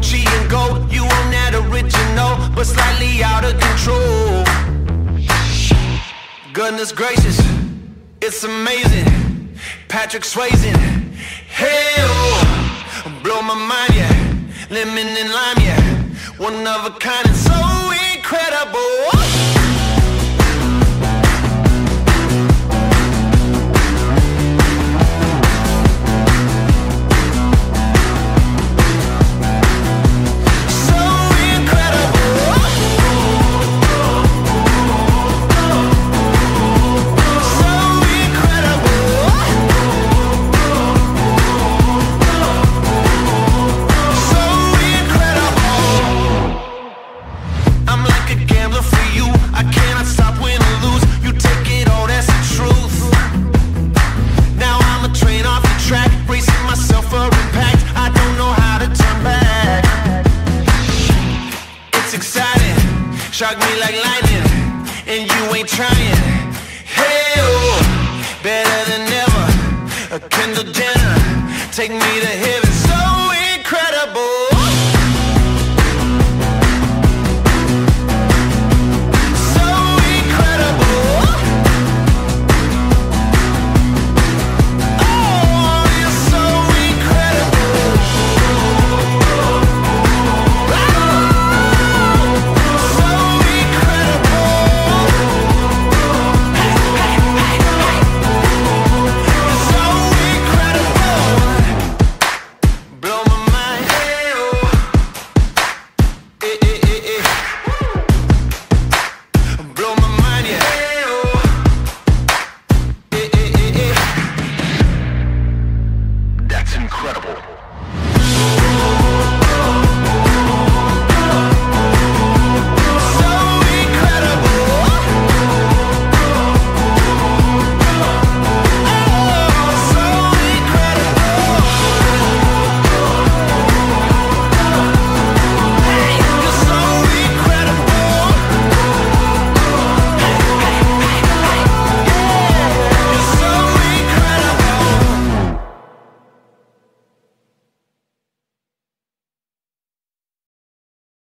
Gucci and gold You own that original But slightly out of control. Goodness gracious It's amazing. Patrick Swayze hell, Blow my mind yeah. Lemon and lime yeah. One of a kind it's so incredible. Shock me like lightning, and you ain't trying. Hey, oh, better than ever. A Kendall Jenner, take me to heaven. So incredible.